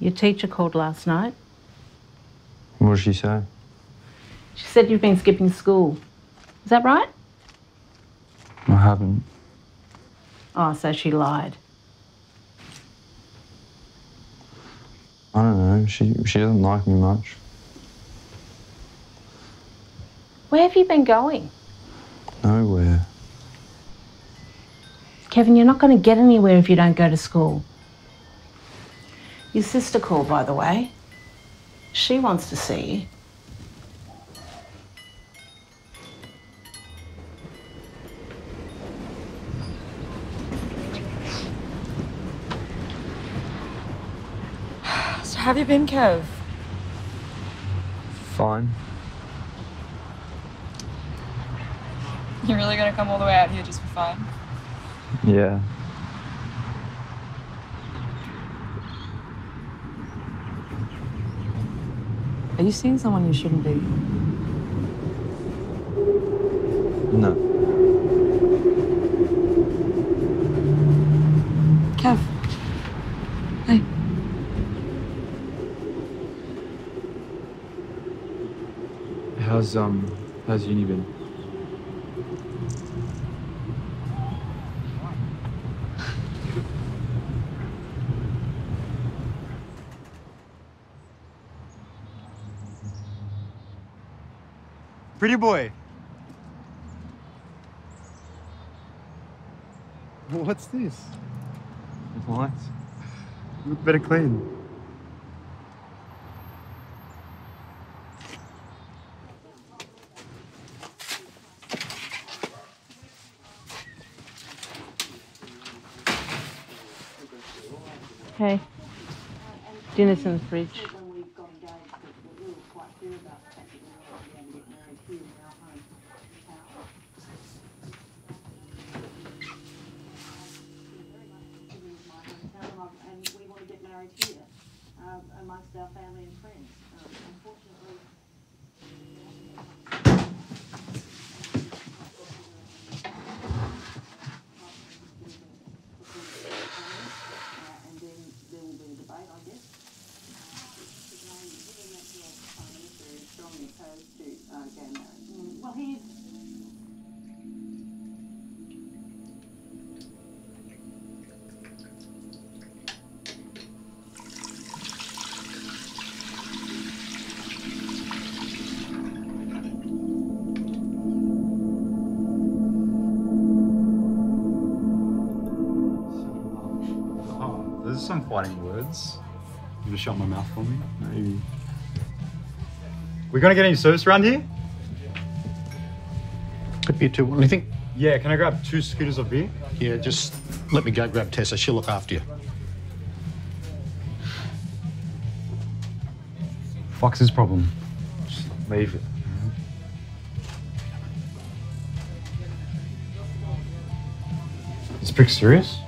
Your teacher called last night. What did she say? She said you've been skipping school. Is that right? I haven't. Oh, so she lied. I don't know. She she doesn't like me much. Where have you been going? Nowhere. Kevin, you're not going to get anywhere if you don't go to school. Your sister called, by the way. She wants to see you. Have you been, Kev? Fine. You're really gonna come all the way out here just for fun? Yeah. Are you seeing someone you shouldn't be? No. Kev. Hey. How's um how's uni been? Pretty boy. What's this? What? Look better clean. Hey. Dinner's in the fridge. There's some fighting words. You gonna shut my mouth for me? Maybe. We gonna get any service around here? Could be two. What do you think? Yeah, can I grab two schooners of beer? Yeah, just let me go grab Tessa. She'll look after you. Fuck's his problem? Just leave it. Is Prick serious?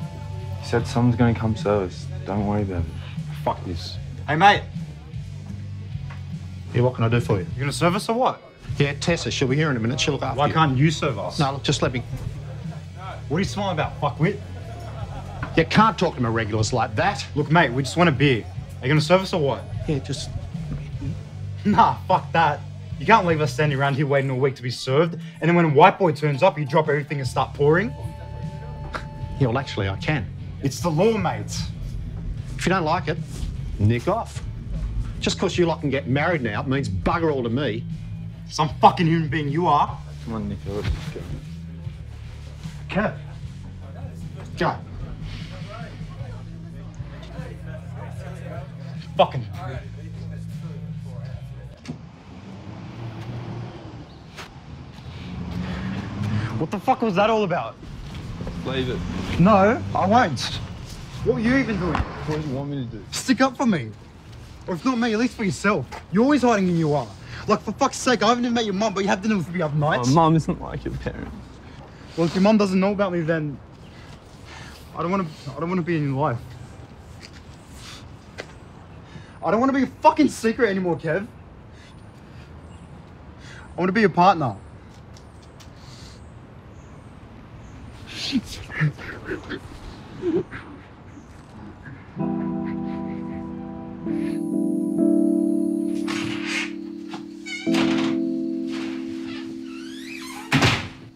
He said someone's gonna come service. Don't worry about it. Fuck this. Hey mate, Yeah, what can I do for you? you gonna serve us or what? Yeah, Tessa. She'll be here in a minute. She'll look after Why you. can't you serve us? No, look, just let me. What are you smiling about, fuckwit? You can't talk to my regulars like that. Look, mate, we just want a beer. Are you gonna serve us or what? Yeah, just. Nah, fuck that. You can't leave us standing around here waiting a week to be served, and then when a white boy turns up, you drop everything and start pouring. Yeah, well, actually, I can. It's the law, mate. If you don't like it, nick off. Just because you lot can get married now means bugger all to me. Some fucking human being you are. Come on, Nick, let's just go. Kev. Go. Fucking. What the fuck was that all about? Leave it. No, I won't. What were you even doing? What do you want me to do? Stick up for me. Or if not me, at least for yourself. You're always hiding who you are. Like, for fuck's sake, I haven't even met your mum, but you have dinner with me other My nights. mum isn't like your parents. Well, if your mum doesn't know about me, then I don't want to. I don't want to be in your life. I don't want to be a fucking secret anymore, Kev. I want to be your partner. Where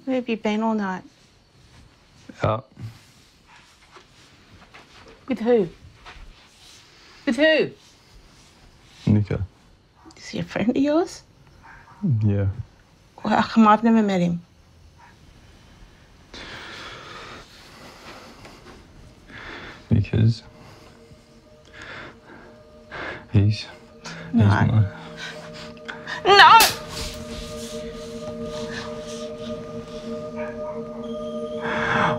have you been all night? Out. With who? With who? Nika. Is he a friend of yours? Yeah. Well, how come I've never met him? Because he's No. he's my No!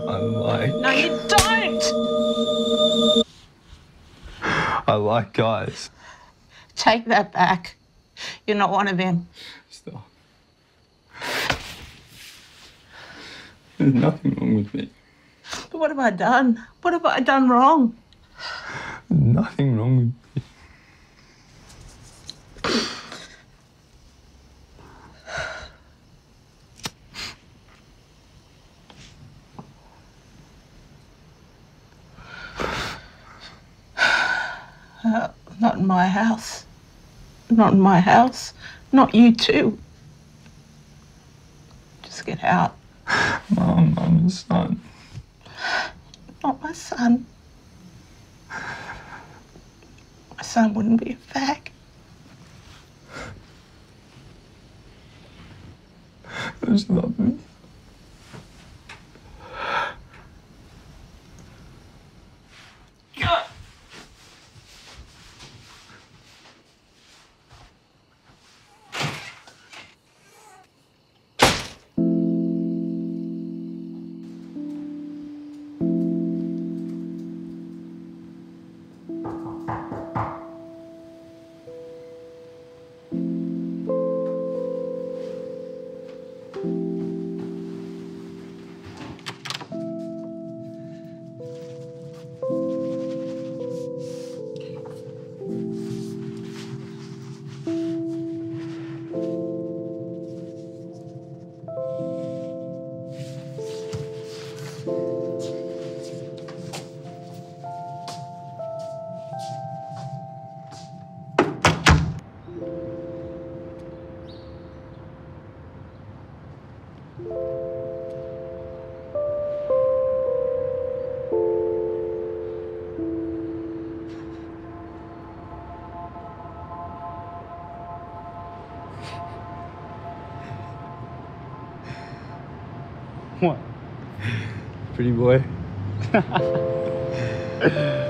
I like No, you don't! I like guys. Take that back. You're not one of them. Stop. There's nothing wrong with me. But what have I done? What have I done wrong? Nothing wrong with me. Not in my house. Not in my house. Not you too. Just get out. Mom, I'm a son. Not my son. My son wouldn't be a fag. Just love Pretty boy.